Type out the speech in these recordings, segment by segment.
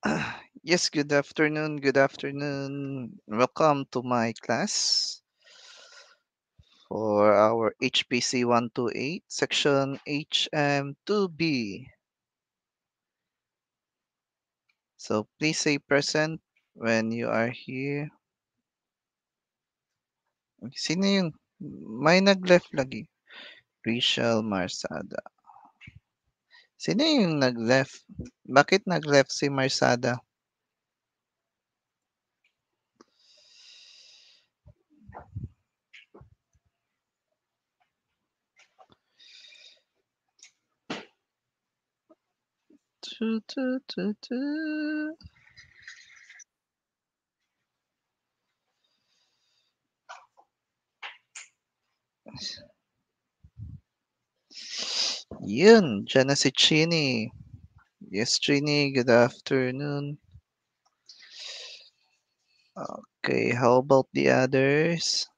Yes, good afternoon, good afternoon. Welcome to my class for our HPC 128 section HM2B. So please say present when you are here. Sino yung may nag-left lagi? Rachel Marsada. Sino yung nag-left? Bakit nag-left si Marsada? Tu, tu, tu, tu. Yun, dyan si Chini. Yes, Chini, good afternoon. Okay, how about the others?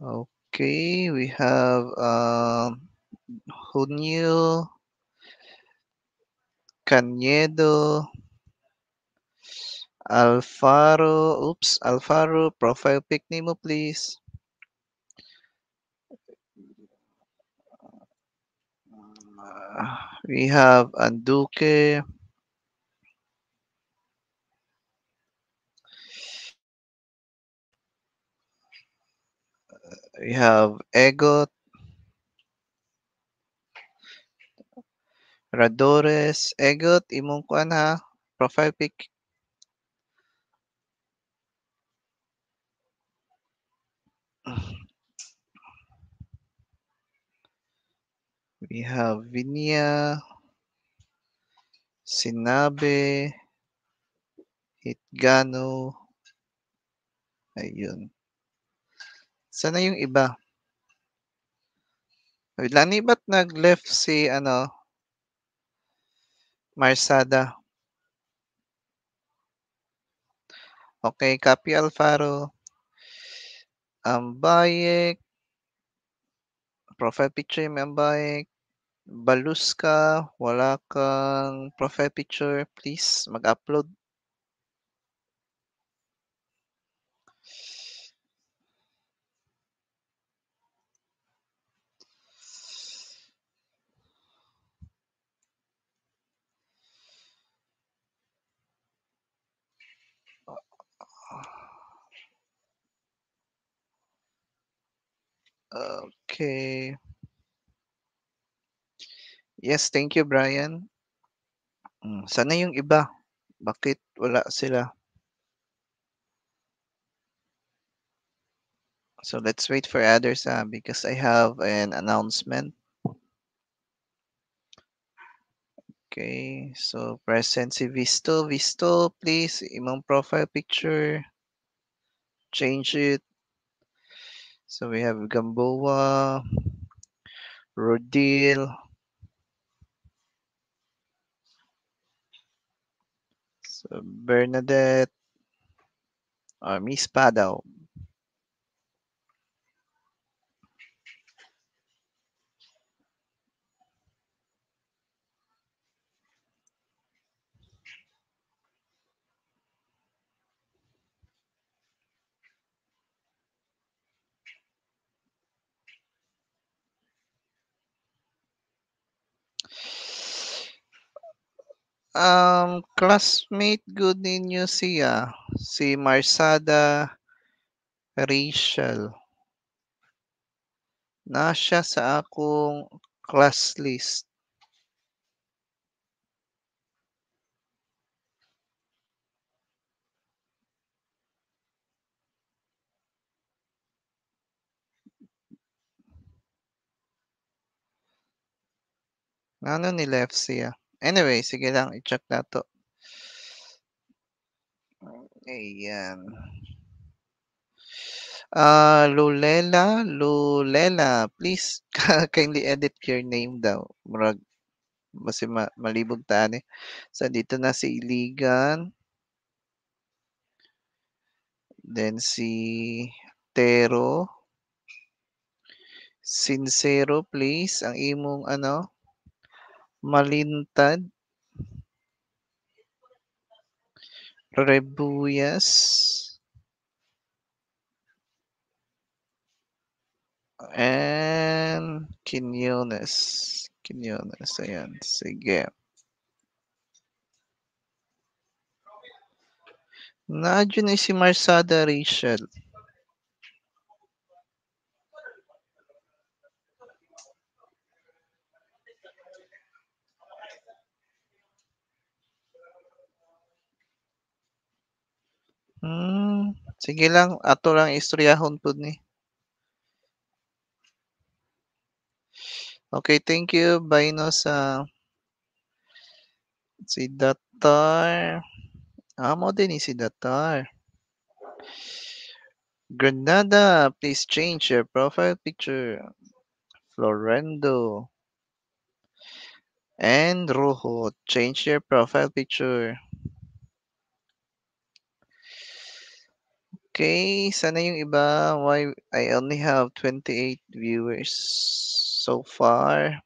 Okay, we have um, Junio, Canedo, Alfaro. Oops, Alfaro, profile pic mo please. Uh, we have Anduke. We have Egot. Radores. Egot, imong kuan ha. Profile pic. We have Vinia. Sinabe. Hitgano. Ayun. Sana yung iba? Wait lang, ba't nag-left si ano? Marsada. Okay, copy Alfaro. Ambayek. Profile picture may Ambayek. Baluska, wala kang profile picture. Please, mag-upload. Okay. Yes, thank you, Brian. Hmm, sana yung iba. Bakit wala sila? So let's wait for others ah, because I have an announcement. Okay, so present si Visto. Visto, please, imong profile picture. Change it. So we have Gamboa, Rodil, so Bernadette, um, Miss Padaw. Um, classmate good ninyo siya, si Marsada Rachel. Na siya sa akong class list. Ano ni left siya? Anyway, sige lang, i-check na to. Ayan. Uh, Lulela, Lulela, please kindly edit your name daw. Murag, kasi ma malibog tani. So, dito na si Iligan. Then si Tero. Sincero please ang imong ano malintad. Rebuyas. And Quinones, Quinones, ayan, sige. Nandiyan na si Marsada Rachel. Hmm, sige lang ato lang istoryahon pud ni. Okay, thank you bye no sa si Datar. Amo din ni si Datar. Granada, please change your profile picture. Florendo. And Rojo, change your profile picture. Okay, sana yung iba. Why I only have 28 viewers so far.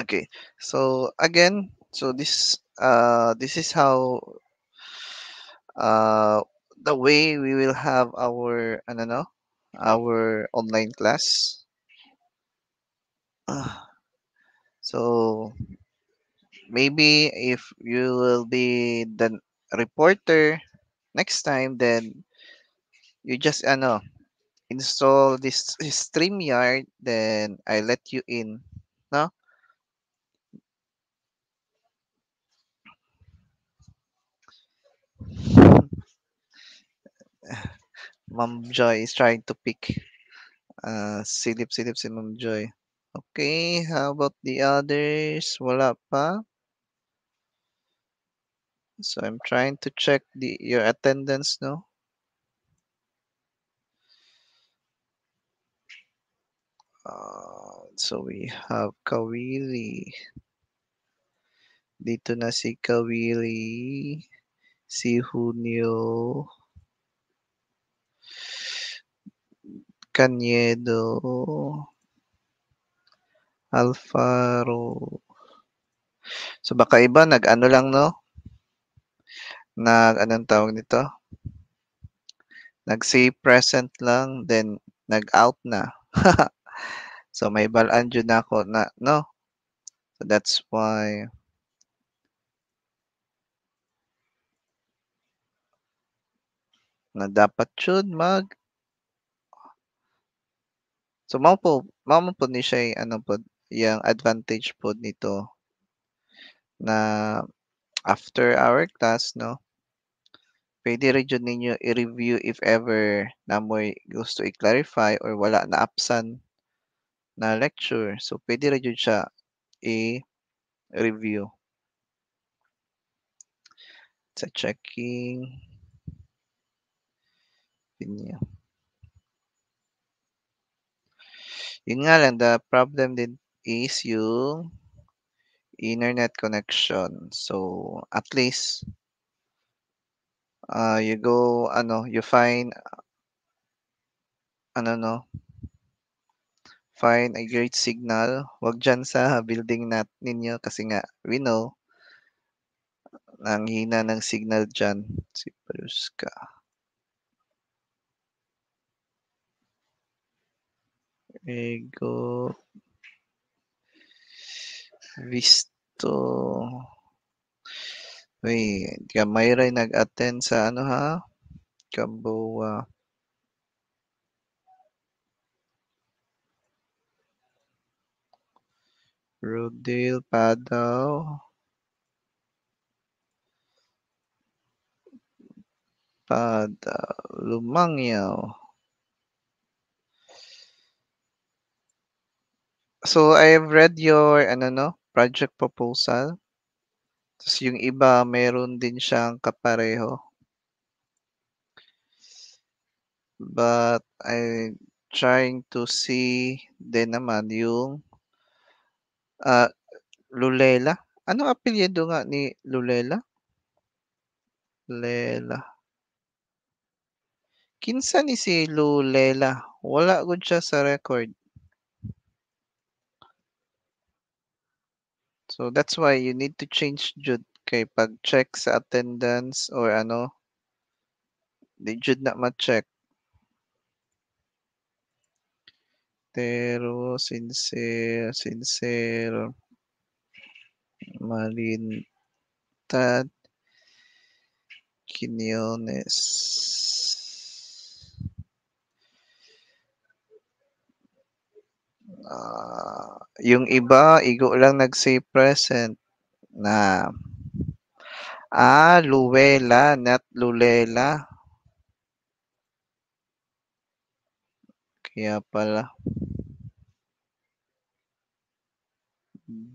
Okay, so again, so this uh this is how uh the way we will have our ano no, our online class. Uh, so maybe if you will be the reporter next time then you just ano install this StreamYard then I let you in no Mom Joy is trying to pick uh silip-silip si Ma'am Joy. Okay, how about the others? Wala pa. So I'm trying to check the your attendance no. Uh, so we have Kawili. Dito na si Kawili, si Junio, Caniedo, Alfaro. So baka iba nag-ano lang no? Nag anong tawag nito? Nag-say present lang then nag-out na. so may balaan jud nako na no. So that's why na dapat jud mag So mao po mao pod ni siya ano pod yang advantage pod nito na after our class no pwede ra jud ninyo i-review if ever namoy gusto i-clarify or wala na absan na lecture. So pwede ra jud siya i-review. Sa checking. Pinya. Yun nga lang the problem din is yung internet connection. So at least uh, you go ano, you find ano no, find a great signal. Wag dyan sa building nat ninyo kasi nga we know ang hina ng signal dyan. Si Paluska. Ego. Visto. Uy, gamay ray nag-attend sa ano ha? Camboa. Rodale Padaw. Padaw. Lumangyaw. So I've read your ano no, project proposal. Tapos yung iba meron din siyang kapareho. But I trying to see din naman yung uh, Lulela. Anong apelyido nga ni Lulela? Lela. Kinsa ni si Lulela? Wala gud siya sa record. So that's why you need to change jud kay pag check sa attendance or ano di jud na ma-check. Pero sincere, sincere Malintad Quiñones. Ah, yung iba igo lang nag-say present na. Ah, Luwela, not Lulela. Kaya pala.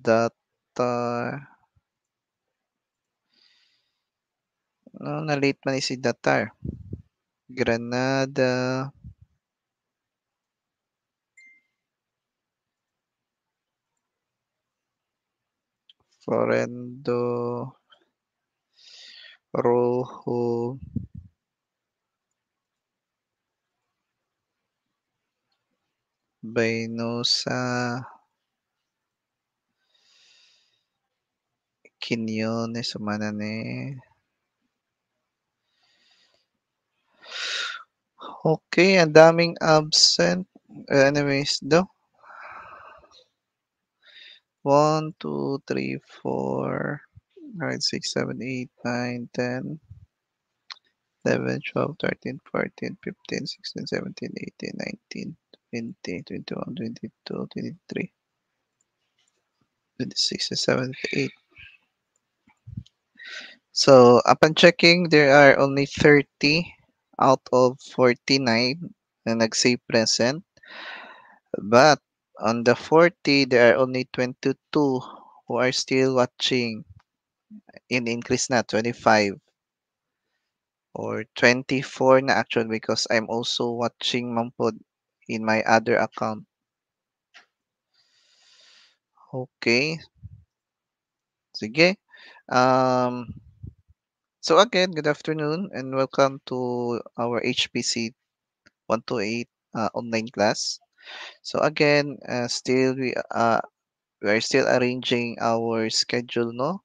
Datar. No, na-late man si Datar. Granada. Florendo. Rojo. Baynosa. Quiñones sumana ni. Okay, ang daming absent. Anyways, do. 1, 2, 3, 4, 5, 6, 7, 8, 9, 10, 11, 12, 13, 14, 15, 16, 17, 18, 19, 20, 21, 22, 23, 26, 27, 28. So, upon checking, there are only 30 out of 49 na nag-say present. But on the 40, there are only 22 who are still watching. In increase na 25 or 24 na actually because I'm also watching Mampod in my other account. Okay. Sige. Um, so again, good afternoon and welcome to our HPC 128 uh, online class. So again, uh, still we uh we are still arranging our schedule no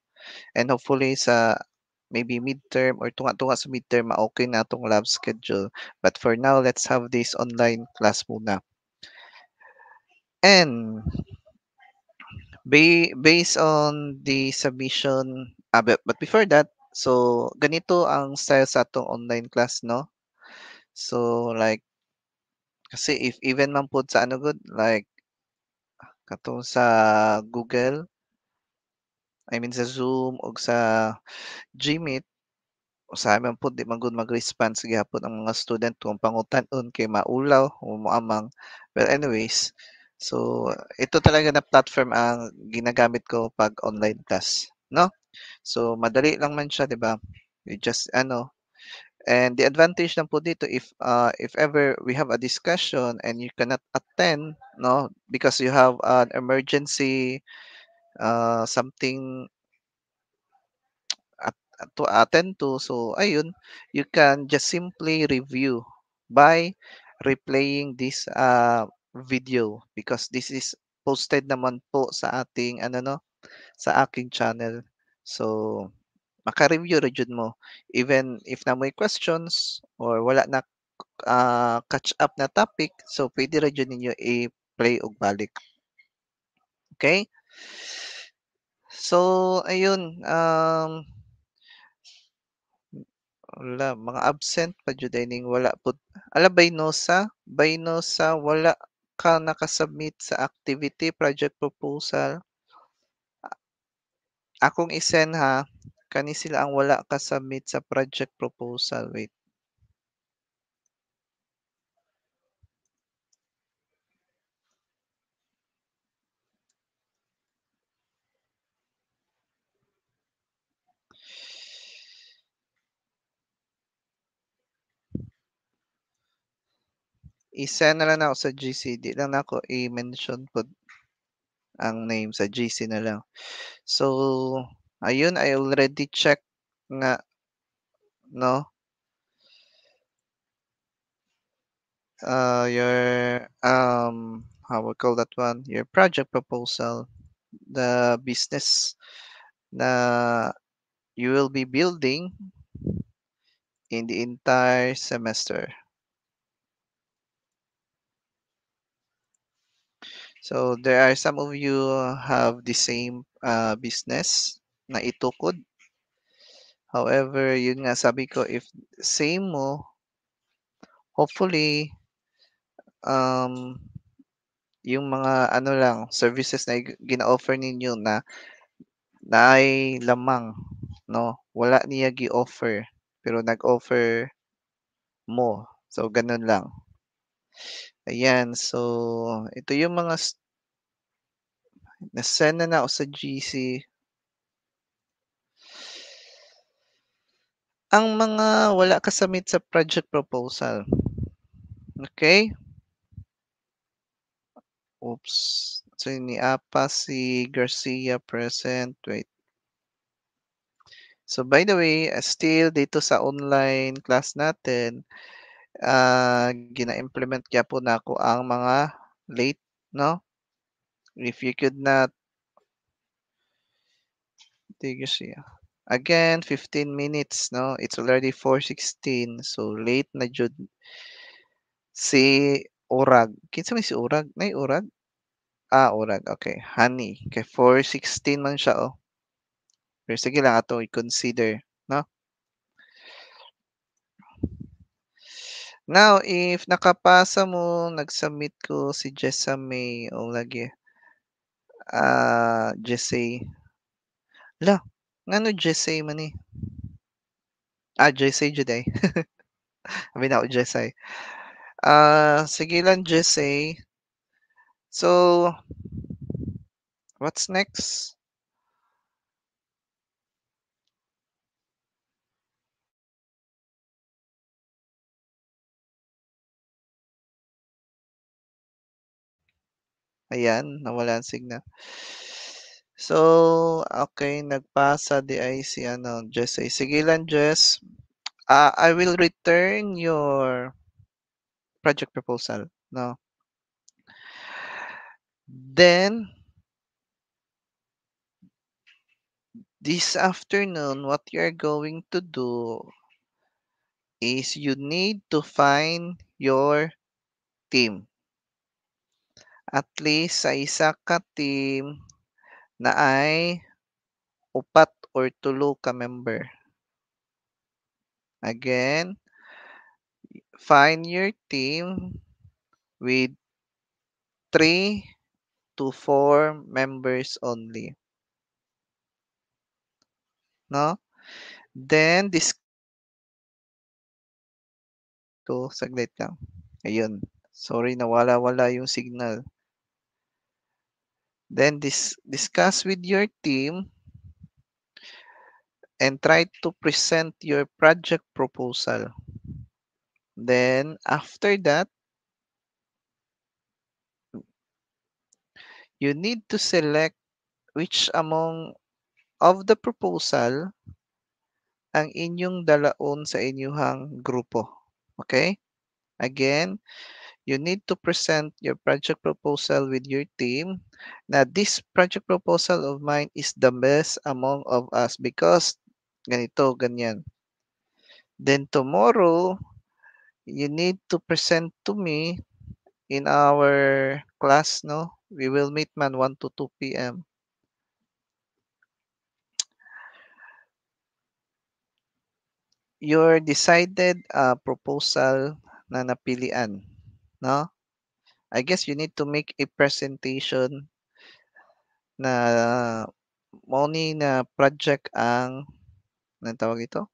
and hopefully sa maybe midterm or tunga-tunga sa midterm ma-okay na tong lab schedule. But for now, let's have this online class muna. And ba based on the submission, ah, but, but before that, so ganito ang style sa atong online class, no? So like kasi if even man pud sa ano good like katong sa Google I mean sa Zoom o sa Gmeet usahay man pud di man gud mag-response gyapon ang mga student kung pangutan-on kay maulaw o moamang. Well anyways, so ito talaga na platform ang ginagamit ko pag online class, no? So madali lang man siya, 'di ba? You just ano and the advantage lang po dito if uh, if ever we have a discussion and you cannot attend, no, because you have an emergency uh, something at, to attend to. So ayun, you can just simply review by replaying this uh, video because this is posted naman po sa ating ano no sa aking channel. So maka-review ra jud mo. Even if na may questions or wala na uh, catch up na topic so pwede ra jud ninyo i-play og balik. Okay? So ayun um wala mga absent pa jud ning wala pud ala Baynosa Baynosa wala ka naka-submit sa activity project proposal? Akong i-send ha kani sila ang wala ka submit sa project proposal wait. I-send na lang ako sa GC di lang ako i-mention pod ang name sa GC na lang. So ayun I already check nga no? Uh, your um how we call that one? Your project proposal. The business na you will be building in the entire semester. So there are some of you have the same uh, business na itukod. However yun nga sabi ko if same mo hopefully um yung mga ano lang services na gina-offer ninyo na naay lamang no? Wala niya gi-offer pero nag-offer mo. So ganun lang. Ayan so ito yung mga na-send na na ako sa GC ang mga wala ka-submit sa project proposal. Okay? Oops. So ni Apa si Garcia present. Wait. So by the way, still dito sa online class natin, ah, gina-implement gyapon nako ang mga late, no? If you could not. Siya. Again, 15 minutes, no? It's already 4:16, so late na jud si Urag. Kinsa man si Urag? Nay Urag? Ah, Urag, okay. Honey, kay 4:16 man siya, oh. Pero sige lang ato i-consider, no? Now, if nakapasa mo, nag-submit ko si Jessamy o lagi. Ah, Jessay. La, ngano Jessay man ni? Ah, Jessay jud ay. Abi na ako Jessay. Ah, sige lang Jessay. So, what's next? Ayan, nawala ang signal. So, okay, nagpasa di ay si ano, Jess. Sige lang, Jess. Uh, I will return your project proposal, no? Then, this afternoon, what you're going to do is you need to find your team. At least sa isa ka team na ay upat or tulo ka member. Again, find your team with 3 to 4 members only. No? Then, this ko, saglit lang. Ayun. Sorry, nawala-wala yung signal. Then, dis discuss with your team and try to present your project proposal. Then, after that, you need to select which among of the proposal ang inyong dalaon sa inyuhang grupo. Okay? Again, you need to present your project proposal with your team. Now, this project proposal of mine is the best among of us because ganito, ganyan. Then tomorrow, you need to present to me in our class, no? We will meet man 1 to 2 p.m. Your decided uh, proposal na napilian, no? I guess you need to make a presentation na money na project ang anong tawag ito?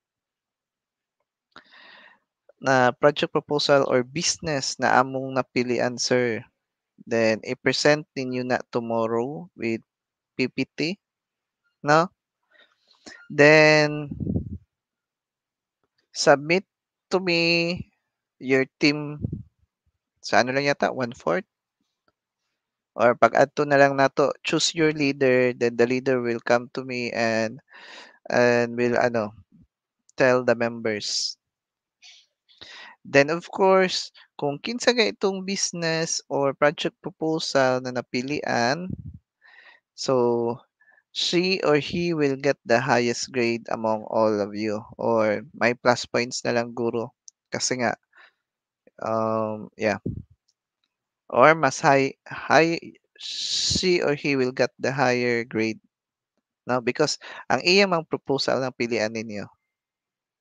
Na project proposal or business na among napilian, sir. Then, i-present ninyo na tomorrow with PPT, no? Then, submit to me your team sa ano lang yata, one-fourth? Or pag adto na lang nato, choose your leader, then the leader will come to me and and will ano, tell the members. Then of course, kung kinsa gay itong business or project proposal na napilian, so she or he will get the highest grade among all of you or may plus points na lang guro kasi nga um yeah. Or mas high high she or he will get the higher grade. No because ang iya mang proposal ang pilian ninyo.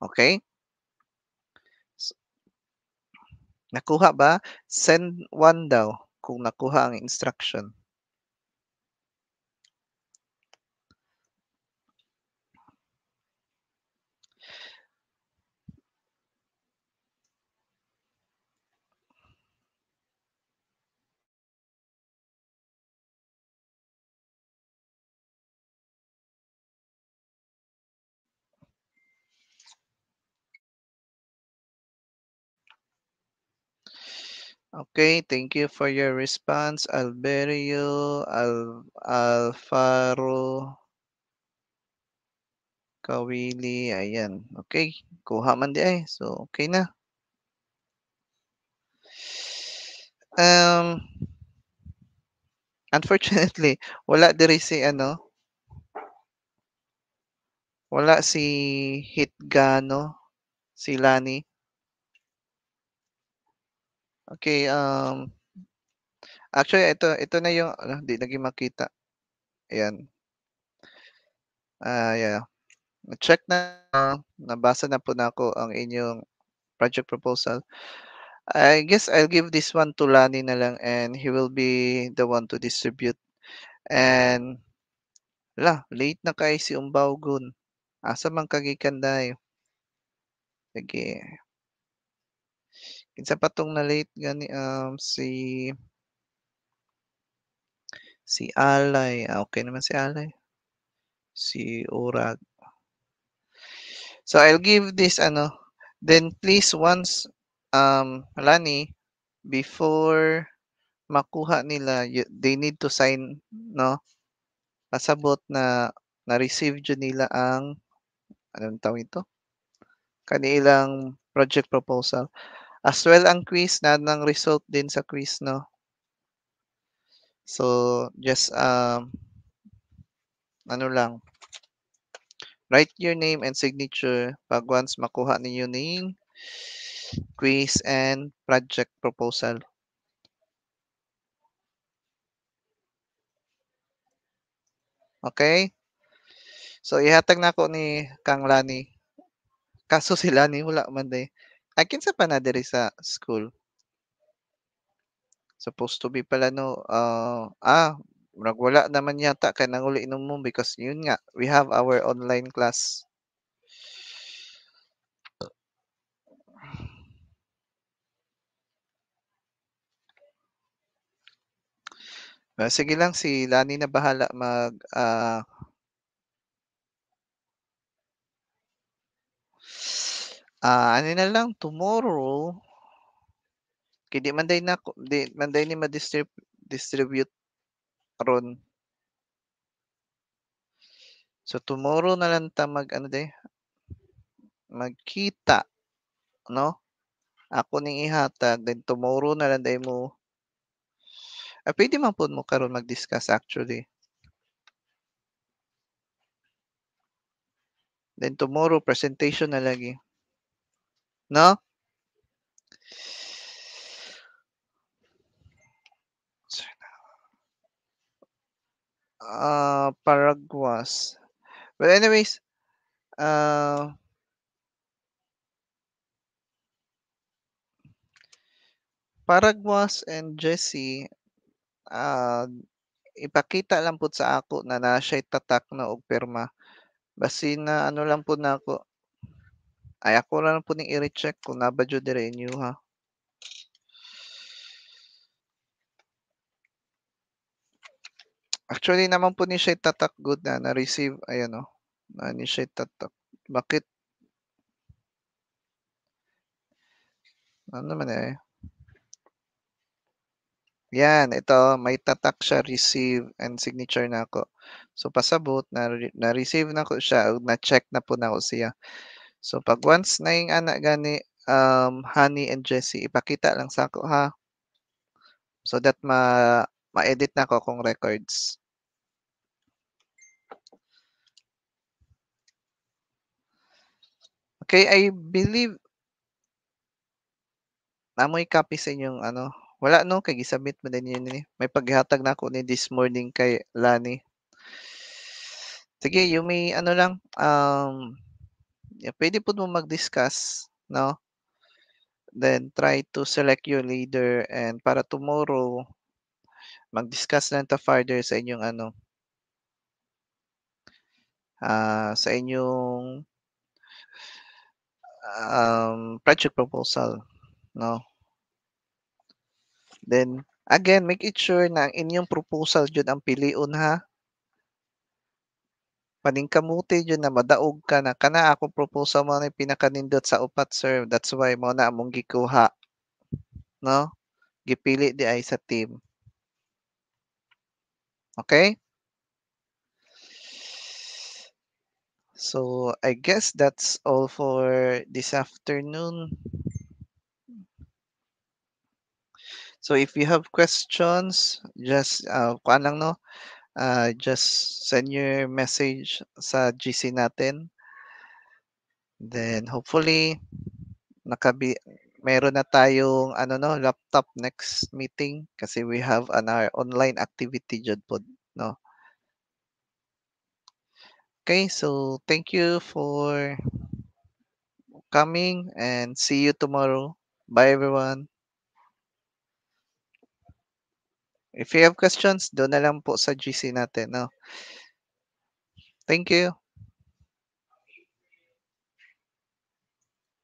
Okay? S- nakuha ba? Send one daw kung nakuha ang instruction Okay, thank you for your response, Alberio, Al Alfaro, Kawili, ayan. Okay, kuha man di ay. So, okay na. Um, unfortunately, wala diri si ano, wala si Hitgano, si Lani. Okay, um, actually, ito, ito na yung, ano, di naging makita. Ayan. Ah, yeah. Check na, nabasa na po na ako ang inyong project proposal. I guess I'll give this one to Lani na lang and he will be the one to distribute. And, la, late na kay si Umbawgon. Asa man kagikan dayo. Sige. Kinsa pa tong na late gani um si si Alay. Ah, okay naman si Alay. Si Urag. So I'll give this ano. Then please once um Lani before makuha nila y- they need to sign no pasabot na na-receive jud nila ang anong tawag ito kanilang project proposal as well ang quiz na ng result din sa quiz no? So just um ano lang. Write your name and signature pag once makuha ninyo ning quiz and project proposal. Okay? So ihatag na ako ni Kang Lani. Kaso si Lani wala man day ay kinsa pa na diri sa school? Supposed to be pala no uh, ah murag wala naman yata kay nanguli mo because yun nga we have our online class. Ah, sige lang si Lani na bahala mag ah ah, ano na lang tomorrow kay di man day na di man day ni ma-distrib distribute ron. So tomorrow na lang ta mag ano day magkita no? Ako ning ihatag then tomorrow na lang day mo ah, pwede man pud mo karon mag-discuss actually. Then tomorrow presentation na lagi. No? Ah, Paraguas. But anyways, ah Paraguas and Jessie, ah, ipakita lang pud sa ako na naa siya'y tatak na og pirma. Basin na ano lang pud nako ay ako na lang pud ning i-recheck kung naa ba jud diri inyo ha. Actually naman po ni siya'y tatak good na na-receive ayan oh, na ni siya'y tatak. Bakit? Ano naman eh. Yan, ito may tatak siya receive and signature na ako. So pasabot na na-receive na ko siya na-check na po nako siya. So pag once na yung ana gani um, Honey and Jessie ipakita lang sako ha. So that ma ma-edit nako akong records. Okay, I believe namoy copy sa inyong ano, wala 'no kay gi-submit man din yun, eh, may paghatag na ako ni this morning kay Lani. Sige you may ano lang, um, puwede pod mo mag-discuss 'no? Then try to select your leader and para tomorrow mag-discuss lang ta further sa inyong ano ah, sa inyong um, project proposal 'no? Then again make it sure na ang inyong proposal jud ang piliun ha. Paningkamuti jud na madaog ka na, "Kana akong proposal mao na pinakanindot sa upat sir, that's why mao na among gikuha." 'No? Gipili di ay sa team. Okay? So, I guess that's all for this afternoon. So if you have questions, just, ah, kuan lang 'no, ah, just send your message sa GC natin. Then hopefully nakabi meron na tayong ano 'no, laptop next meeting kasi we have an our online activity jud pod 'no? Okay, so thank you for coming and see you tomorrow. Bye everyone. If you have questions, dun na lang po sa GC natin 'no? Thank you.